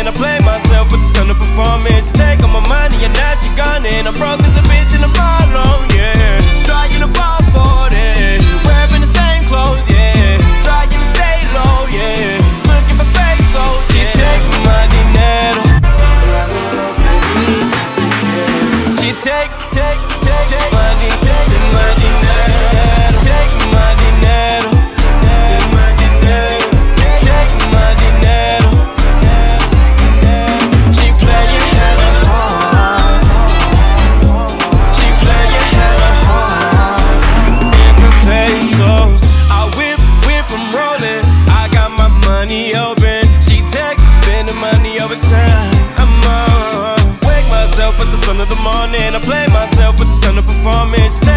in a play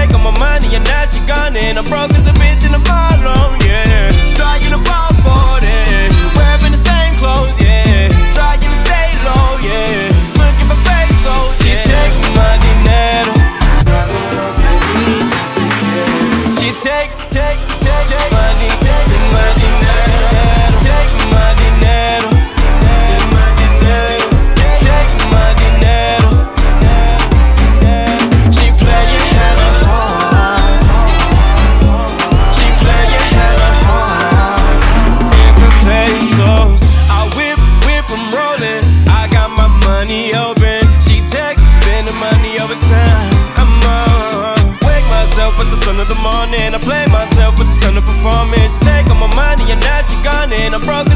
take all my money and now she gone And I'm broke as a bitch and I'm alone, yeah. Trying to ball for it Wearing the same clothes, yeah. Trying to stay low, yeah. Looking for pesos, She take my dinero. She take and I play myself, with the done of performance. Take all my money and now she gone, and I'm broke.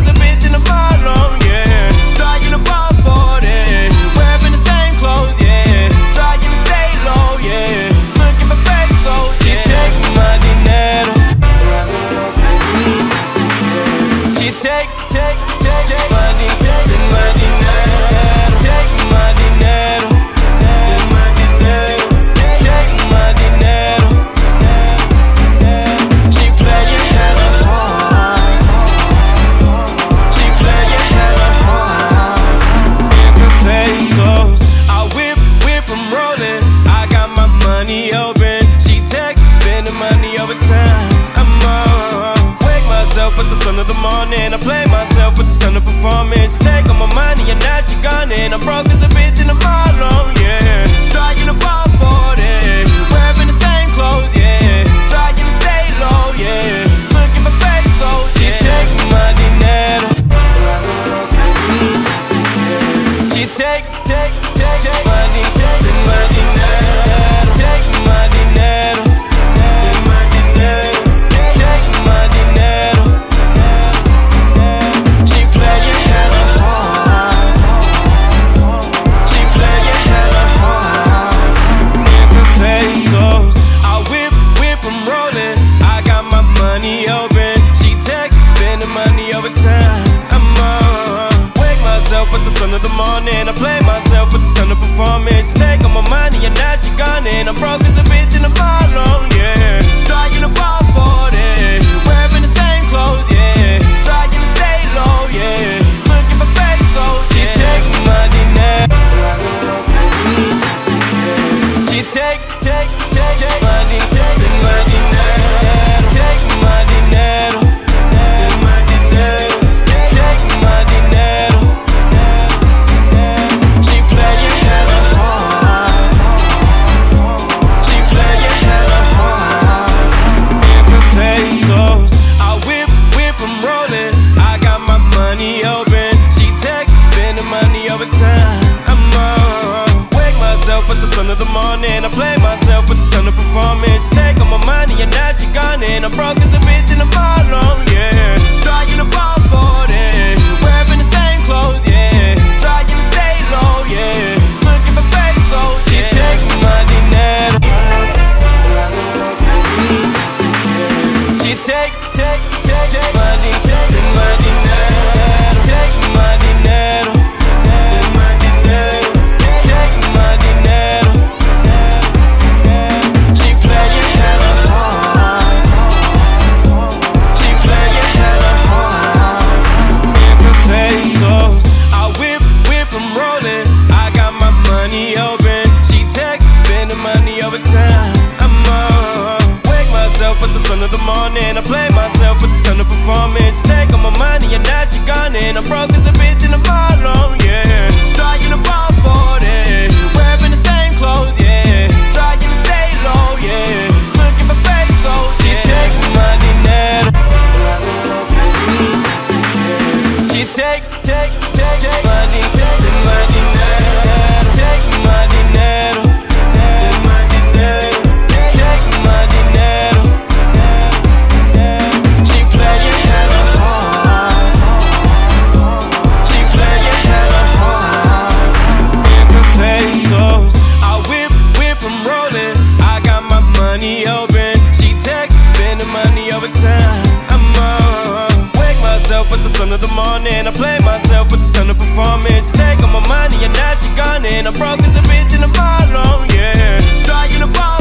Take, take, take money, take money now. Take money on I play myself, but it's still a performance. She take all my money and now she gone and I'm broke as a bitch in the bottom, yeah. Trying to ball.